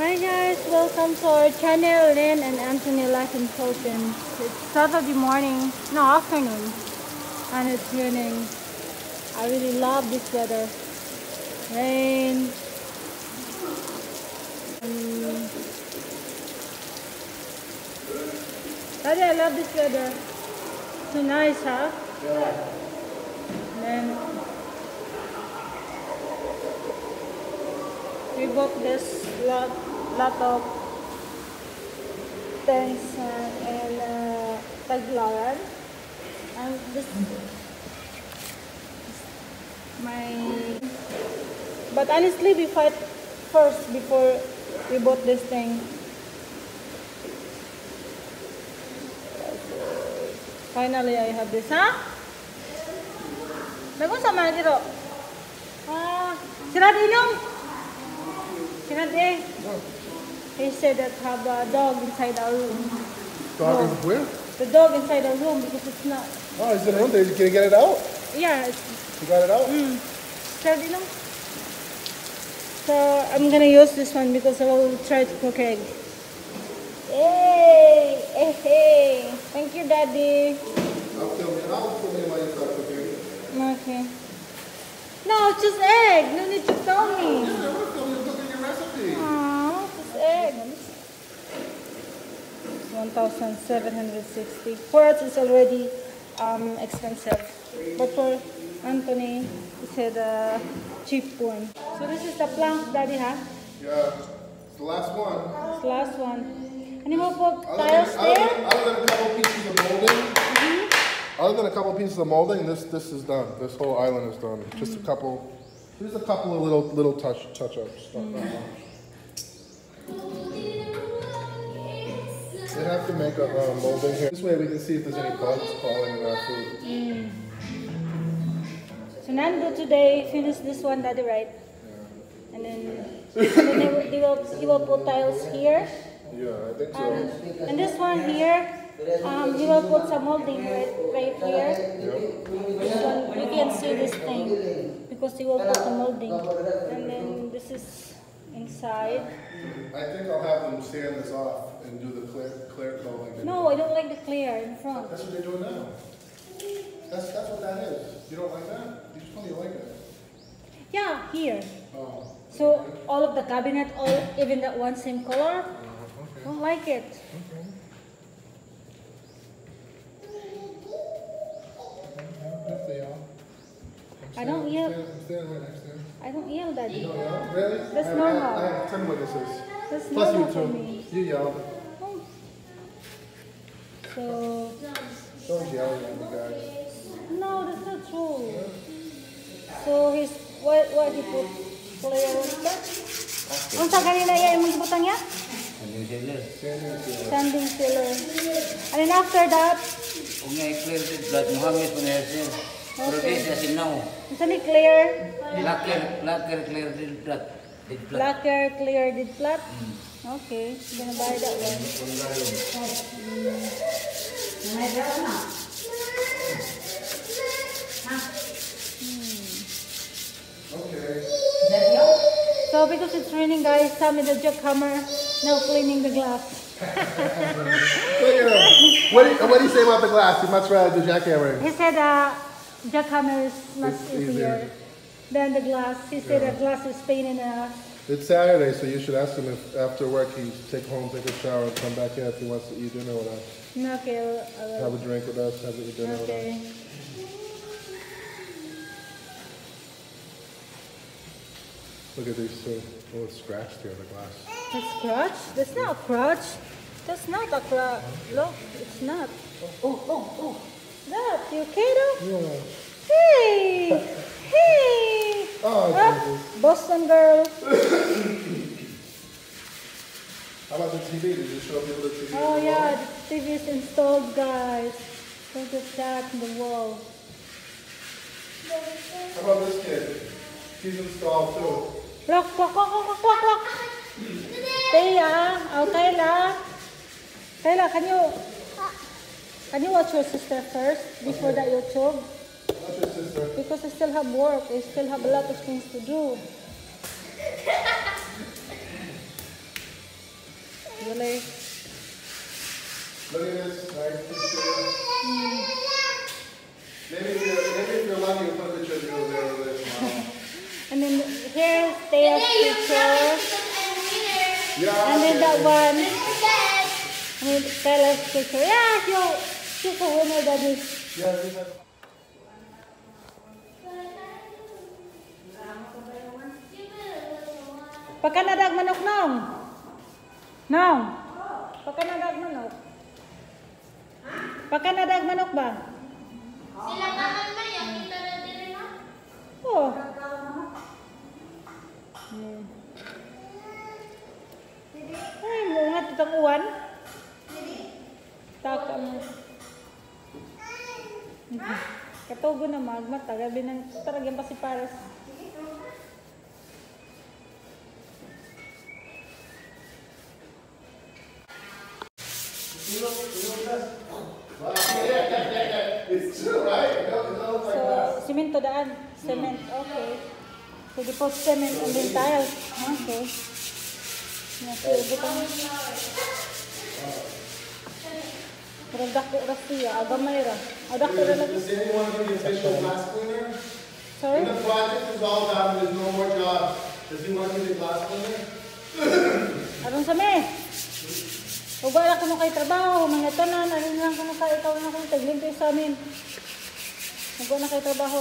Hi guys, welcome to our channel, Lyn and Anthony Life Philippines. It's Saturday morning, no afternoon, and it's raining. I really love this weather. Rain. Um, I love this weather. So nice, huh? Yeah. And then we bought this lot, lot of uh, in uh, Tagbilaran. And this my but honestly we fight first before we bought this thing. Finally I have this, huh? Bagus sama dito. Ah, sirad inyong. Sirad eh. He said that have a dog inside our room. Dog No. where? The dog inside our room because it's not. Oh, is it in there? Can you get it out? Yeah, You got it out? mm, sirad inyong. So I'm gonna use this one because I will try to cook egg. Hey, hey, hey. Thank you, Daddy. I'll film you. I'll film you while you start cooking. Okay. No, it's just egg. No need to tell me. Yeah, I want to film you cooking your recipe. Aww, it's egg. 1,760. For is already um, expensive. But for Anthony, he said a cheap one. So this is the plank, Daddy, huh? Yeah. It's the last one. This last one. Any more Other tiles there? other than a couple pieces of molding, mm-hmm. other than a couple pieces of molding, this this is done. This whole island is done. Just a mm-hmm. couple, just a couple of little little touch touch ups. That mm-hmm. much. They have to make a uh, molding here. This way we can see if there's any bugs crawling in our food. So Nando today finished this one, Daddy, right? And then, and then they, will, he will put tiles here. Yeah, I think so. Um, and this one here, um, he will put some molding right, right here. Yep. One, you can see this thing because he will put the molding. And then this is inside. I think I'll have them sand this off and do the clear clear coat like they No, I don't like the clear in front. That's what they're doing now. That's that's what that is. You don't like that? You just told me you like it. Yeah, here. Oh. So all of the cabinet, all even that one same color. Uh-huh, okay. Don't like it. Okay. Good for y'all. I'm I don't yell. I'm standing, I'm standing right next to you. I don't yell, You Daddy. don't yell? Really? That's I normal. I have, I have ten witnesses. That's Plus normal you for me. You yell. Oh. So Don't yell at me, guys. no, that's not true. So his what what he put player what's that? Unsa kanina iya imong gibutan niya? New Zealand. Standing still. Standing stiller. And then after that, Kung nga i-clear din, blood Muhammad po na sir. Pero Okay. di siya sinaw. unsa ni clear? Lacquer, lacquer clear din blood. Did blood. Lacquer clear did flat? Okay, gonna buy that one. Kung gayon. Okay. So because it's raining guys, Sam with the jackhammer now cleaning the glass. Look at him. What do, you, what do you say about the glass? You much rather do jackhammering. He said uh, jackhammer is much It's easier, easier. than the glass. He said the glass is pain in the ass. It's Saturday, so you should ask him if after work he take home, take a shower, and come back here if he wants to eat dinner with us. Okay, Have a drink with us, have a dinner with us. Okay. Look at these two. Oh, uh, it's scratched here, the glass. That's crutch? That's not a crutch. That's not a crutch. Look, it's not. Oh, oh, oh. That, you okay though? Yeah. Hey! Hey! Oh, Boston girl. How about the TV? Did you show people the TV? Oh yeah, the TV is installed, guys. Look at that in the wall. How about this kid? He's installed too. Look, look, look, look, look, look, look. Taya, oh Tayla. Tayla, can you can you watch your sister first before that YouTube? That's your sister. Because I still have work. I still have a lot of things to do. really? Look at this, nice picture. Maybe if you're, maybe if you're lucky, you'll put a picture of you over there over there tomorrow. And then here's Thea's picture. Yeah. And then okay. that one. And then Stella's picture. Yeah, you, she's a winner, Daddy. Yeah, these are- Pagka nadag manok nong. Nong. Pagka nadag manok. Pagka nadag manok ba? Sila ba yung kita na din na? Oo. Ay, mo nga itong uwan. Taka mo. Katugo na magma, tagabi ng taragyan pa si Paris. It's true, right? It don't look like. So, simento daan. Cement, okay. So, deposit cement and then tiles. Okay. Nasubo ka na. Pero dako ra siya, agamay ra. Ah, dako ra lagi. Does anyone give you official glass cleaner? Sorry? When the project is all done, there's no more jobs. Does he want to be the glass cleaner? Aron sa me. Ug wala ko mo kay trabaho, mga tanan, aron lang ko ka ikaw na kung taglim kayo sa amin. Ug wala kay trabaho.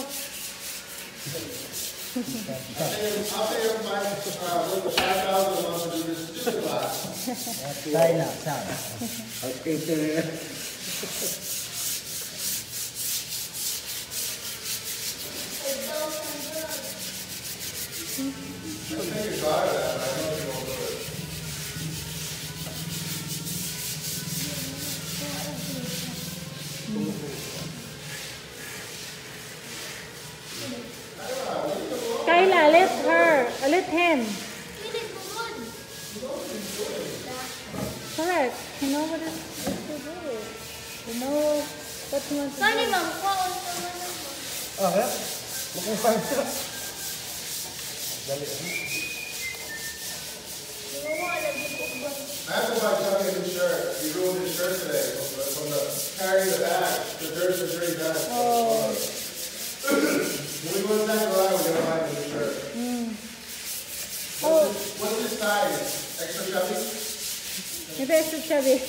I'll pay him, I'll pay him five, uh, what, the five thousand a month to do this, just the glass. Tayo na, saan? Housekeeper nila. Kayla, let her, let him. Hindi po good. Correct. You know what is what to do. You know what you want to Kani do. ma'am, kaon ko na naman. Ah, ha? Mukhang saan sila? Ginawa lagi po ba? I have to buy Chucky a new shirt. He ruined his shirt today from the, from the carrying the bag, the dirt, the dirty bag. Oh. When we go inside the line, we're gonna buy him a new shirt. Oh, What's this, what's this size? Extra chubby? maybe I should shove it.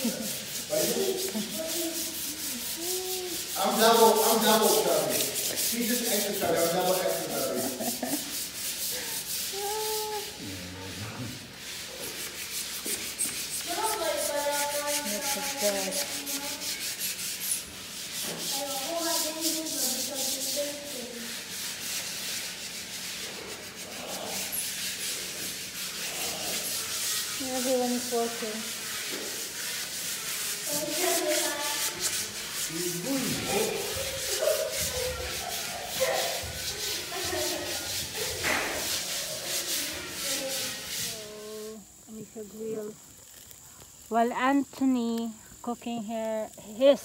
I'm double, I'm double chubby. He's just extra chubby, I'm double extra chubby. Pero may para Look at Everyone is working. Grill. While Anthony cooking here his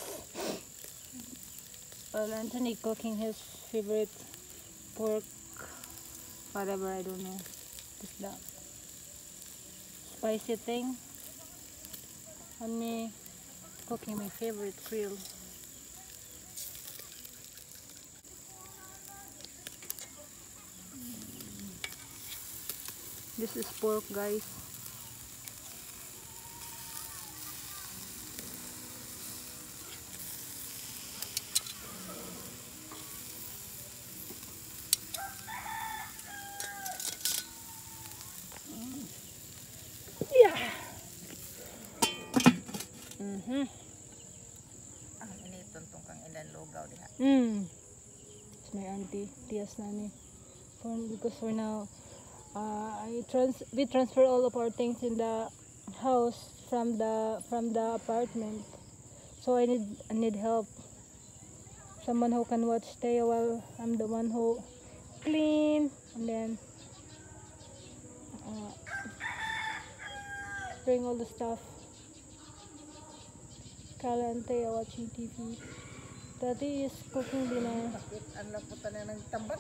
while Anthony cooking his favorite pork whatever I don't know. That spicy thing. And me cooking my favorite grill. This is pork guys. Yeah. Mhm. Ang initon tong kang ilan lugaw diha. Mm. It's my auntie, Tia's nanny. For, because for now, uh, I trans we transfer all of our things in the house from the from the apartment. So I need I need help. Someone who can watch stay while I'm the one who clean and then uh, bring all the stuff. Kala and Taya watching TV. Daddy is cooking dinner. Ang laputan na ng tambak?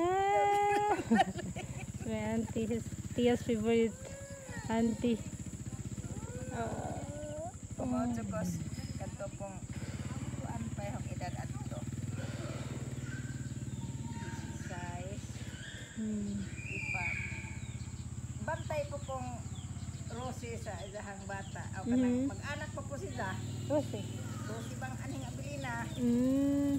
ah, My auntie, his Tia's favorite auntie. Uh, Kumautso kos. Kanto pong kuan pa yung edad ato. Size. hmm. Pong Rosie sa isahang bata. O kanang Mhm. mag-anak pa po sila. Rosie. Rosie bang aning abilina. Mm.